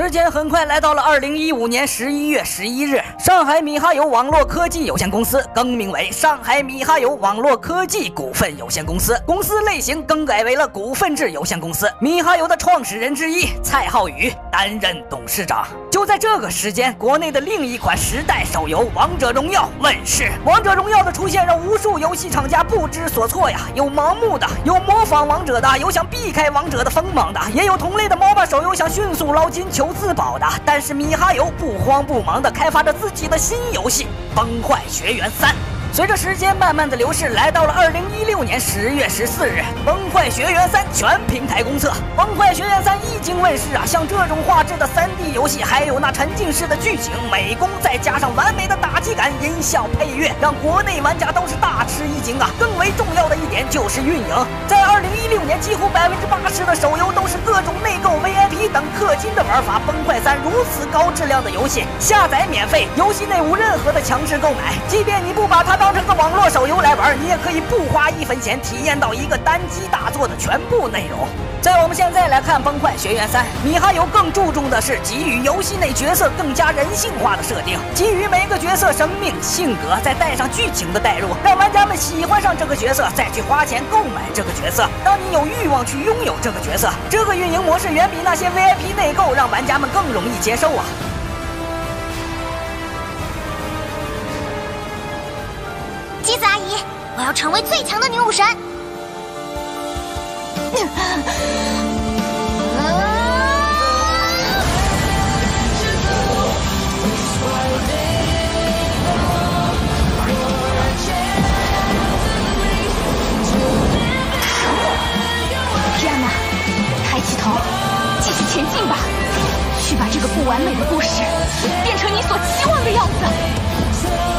时间很快来到了二零一五年十一月十一日，上海米哈游网络科技有限公司更名为上海米哈游网络科技股份有限公司，公司类型更改为了股份制有限公司。米哈游的创始人之一蔡浩宇担任董事长。就在这个时间，国内的另一款时代手游《王者荣耀》问世。《王者荣耀》的出现让无数游戏厂家不知所措呀，有盲目的，有模仿王者的，有想避开王者的锋芒的，也有同类的 MOBA 手游想迅速捞金求自保的。但是米哈游不慌不忙的开发着自己的新游戏《崩坏学园三》。随着时间慢慢的流逝，来到了二零一六年十月十四日，《崩坏学园三》全平台公测。《崩坏学园三》一经问世啊，像这种画质的三 D 游戏，还有那沉浸式的剧情、美工，再加上完美的打击感、音效、配乐，让国内玩家都是大吃一惊啊！更为重要的一点就是运营，在二零一六年，几乎百分之八十的手游都是各种内新的玩法。《崩坏三》如此高质量的游戏，下载免费，游戏内无任何的强制购买，即便你不把它当。当成个手游来玩，你也可以不花一分钱体验到一个单机大作的全部内容。在我们现在来看《崩坏学园三》，米哈游更注重的是给予游戏内角色更加人性化的设定，给予每个角色生命、性格，再带上剧情的代入，让玩家们喜欢上这个角色，再去花钱购买这个角色。当你有欲望去拥有这个角色，这个运营模式远比那些 VIP 内购让玩家们更容易接受啊！姬子阿姨，我要成为最强的女武神！皮安娜，抬起头，继续前进吧，去把这个不完美的故事变成你所期望的样子。